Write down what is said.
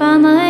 found the